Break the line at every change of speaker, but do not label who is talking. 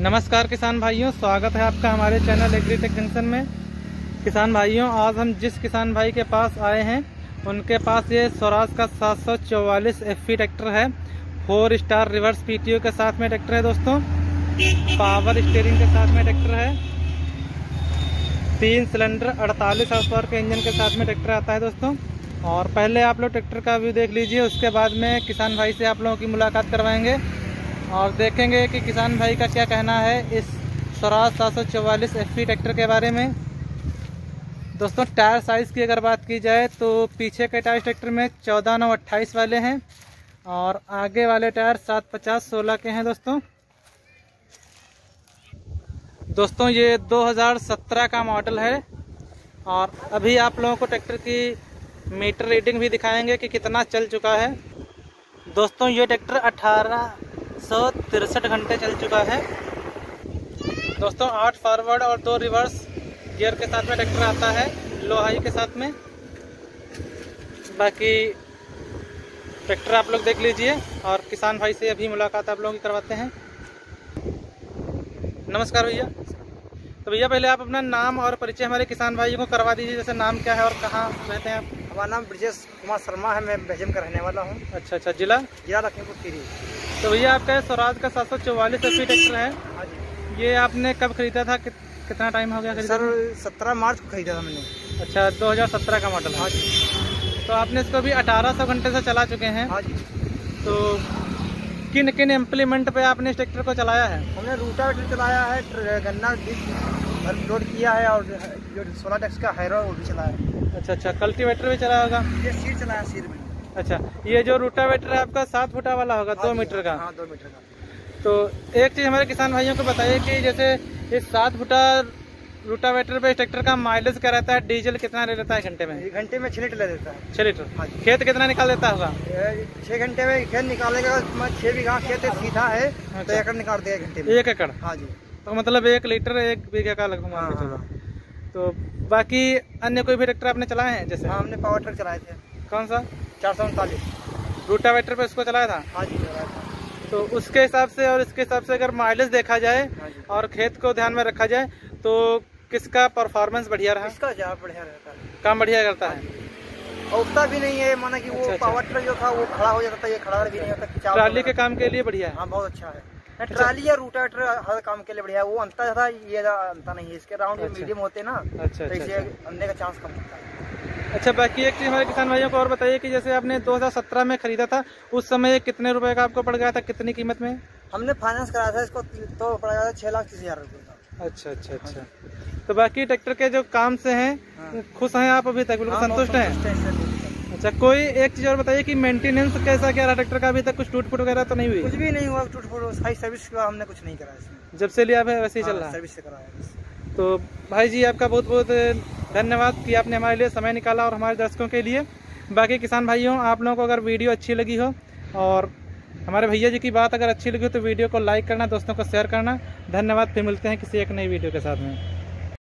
नमस्कार किसान भाइयों, स्वागत है आपका हमारे चैनल एग्री एग्रीटेक जंक्शन में। किसान भाइयों, आज हम जिस किसान भाई के पास आए हैं, उनके पास ये स्वराज का सात सौ चौवालीस एफ़ ट्रैक्टर है। फोर स्टार रिवर्स पीटीओ के साथ में ट्रैक्टर है दोस्तों। पावर स्टीयरिंग के साथ में ट्रैक्टर है। तीन सिलेंडर अड़तालीस हाउस पावर के इंजन के साथ में ट्रैक्टर आता है दोस्तों। और पहले आप लोग ट्रैक्टर का व्यू देख लीजिए, उसके बाद में किसान भाई से आप लोगों की मुलाकात करवाएँगे। और देखेंगे कि किसान भाई का क्या कहना है इस स्वराज सात सौ चौवालीस ट्रैक्टर के बारे में। दोस्तों, टायर साइज़ की अगर बात की जाए तो पीछे के टायर ट्रैक्टर में चौदह नौ अट्ठाईस वाले हैं और आगे वाले टायर सात पचास सोलह के हैं दोस्तों। दोस्तों, ये 2017 का मॉडल है और अभी आप लोगों को ट्रैक्टर की मीटर रीडिंग भी दिखाएँगे कि कितना चल चुका है। दोस्तों, ये ट्रैक्टर अठारह सौ तिरसठ घंटे चल चुका है। दोस्तों आठ फॉरवर्ड और दो रिवर्स गियर के साथ में ट्रैक्टर आता है लोहाई के साथ में। बाकी ट्रैक्टर आप लोग देख लीजिए और किसान भाई से अभी मुलाकात आप लोगों की करवाते हैं। नमस्कार भैया। तो भैया पहले आप अपना नाम और परिचय हमारे किसान भाइयों को करवा दीजिए जैसे नाम क्या है और कहाँ रहते हैं आप?
हमारा नाम ब्रजेश कुमार शर्मा है मैं बेजम का रहने वाला हूँ।
अच्छा अच्छा जिला?
जिला लखीमपुर खीरी।
तो भैया आपका स्वराज का सात सौ चौवालीस एफ़ ट्रैक्टर है। ये आपने कब खरीदा था? कि, कितना टाइम हो गया खरीदा
सर सत्रह मार्च को खरीदा था मैंने।
अच्छा 2017 का मॉडल
हाँ। जी।
तो आपने इसको भी 1800 घंटे से चला चुके हैं।
हाँ जी।
तो किन किन इम्प्लीमेंट पे आपने इस ट्रैक्टर को चलाया है?
हमने रूटावेटर चलाया है गन्ना लोड किया है और जो सोलह टैक्स का हैरो वो भी चलाया है।
अच्छा अच्छा कल्टीवेटर भी चलाया होगा?
ये सीट चलाया सीट में।
अच्छा ये जो रूटावेटर है आपका सात फुटा वाला होगा
हाँ
दो मीटर का?
हाँ दो मीटर का।
तो एक चीज़ हमारे किसान भाइयों को बताइए कि जैसे इस सात फुटा रूटावेटर पे ट्रैक्टर का माइलेज क्या रहता है? डीजल कितना ले लेता है घंटे में?
घंटे में छः लीटर ले देता है।
छः लीटर?
हाँ
खेत कितना निकाल देता होगा?
छह घंटे में खेत निकालेगा छह बीघा खेत सीधा है तो
अच्छा।
एकड़ निकाल देगा घंटे में।
एक एकड़?
हाँ जी।
तो मतलब एक लीटर एक बीघा का लगभग
हाँ,
तो बाकी अन्य कोई भी ट्रैक्टर आपने चलाए हैं जैसे?
हाँ हमने पावर ट्रक चलाए थे।
कौन सा?
चार सौ उनतालीस।
रूटावेटर पे उसको चलाया था?
हाँ जी चलाया था।
तो उसके हिसाब से और इसके हिसाब से अगर माइलेज देखा जाए
हाँ
और खेत को ध्यान में रखा जाए तो किसका परफॉर्मेंस बढ़िया रहा?
इसका ज़्यादा बढ़िया रहता है।
काम बढ़िया करता है?
और उतना भी नहीं है माना कि वो
अच्छा, अच्छा।
पावर ट्रक जो था वो खड़ा हो जाता था ये खड़ा भी नहीं होता
ट्राली के काम के लिए बढ़िया है?
हाँ बहुत अच्छा है। ट्राली या रूटावेटर हर काम के लिए बढ़िया है वो अंतर था ये अंतर नहीं है। इसके राउंड
अच्छा।
मीडियम होते ना
अच्छा
तो
अच्छा अच्छा।
अंधे का चांस कम होता है।
अच्छा बाकी एक चीज़ हमारे किसान भाइयों को और बताइए कि जैसे आपने 2017 में खरीदा था उस समय ये कितने रुपए का आपको पड़ गया था कितनी कीमत में?
हमने फाइनेंस कराया था इसको तो पड़ा गया था छह लाख तीस हज़ार रुपये का।
अच्छा अच्छा अच्छा। तो बाकी ट्रैक्टर के जो काम से हैं
हाँ।
खुश हैं आप अभी तक? बिल्कुल
हाँ,
संतुष्ट हैं। अच्छा कोई एक चीज़ और बताइए कि मेंटेनेंस कैसा क्या रहा? ट्रैक्टर का अभी तक कुछ टूट फूट वगैरह तो नहीं हुई?
कुछ भी नहीं हुआ टूट फूट सारी सर्विस का हमने कुछ नहीं कराया
जब से लिया है वैसे ही चल
हाँ,
रहा है?
सर्विस से कराया।
तो भाई जी, आपका बहुत बहुत धन्यवाद कि आपने हमारे लिए समय निकाला और हमारे दर्शकों के लिए। बाकी किसान भाइयों, आप लोगों को अगर वीडियो अच्छी लगी हो और हमारे भैया जी की बात अगर अच्छी लगी हो तो वीडियो को लाइक करना, दोस्तों को शेयर करना। धन्यवाद, फिर मिलते हैं किसी एक नई वीडियो के साथ में।